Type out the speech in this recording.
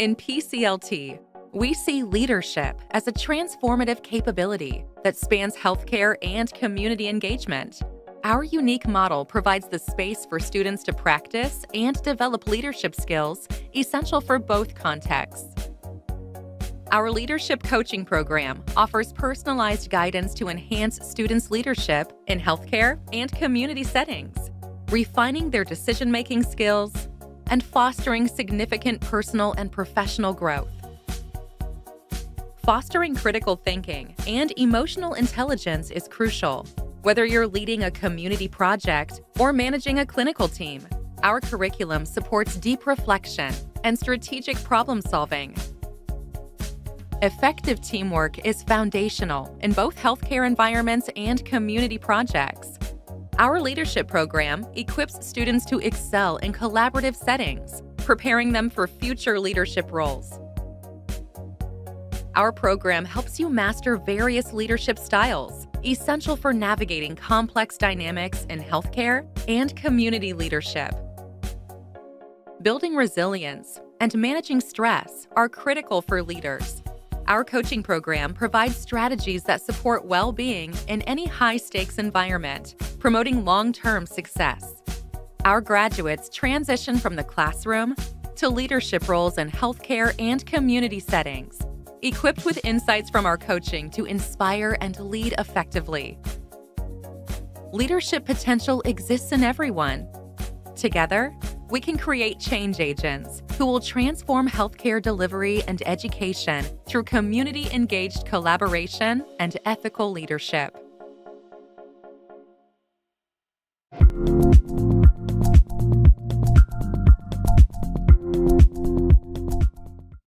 In PCLT, we see leadership as a transformative capability that spans healthcare and community engagement. Our unique model provides the space for students to practice and develop leadership skills essential for both contexts. Our leadership coaching program offers personalized guidance to enhance students' leadership in healthcare and community settings, refining their decision making skills, and fostering significant personal and professional growth. Fostering critical thinking and emotional intelligence is crucial. Whether you're leading a community project or managing a clinical team, our curriculum supports deep reflection and strategic problem solving. Effective teamwork is foundational in both healthcare environments and community projects. Our leadership program equips students to excel in collaborative settings, preparing them for future leadership roles. Our program helps you master various leadership styles, essential for navigating complex dynamics in healthcare and community leadership. Building resilience and managing stress are critical for leaders. Our coaching program provides strategies that support well being in any high stakes environment, promoting long term success. Our graduates transition from the classroom to leadership roles in healthcare and community settings, equipped with insights from our coaching to inspire and lead effectively. Leadership potential exists in everyone. Together, we can create change agents who will transform healthcare delivery and education through community engaged collaboration and ethical leadership. you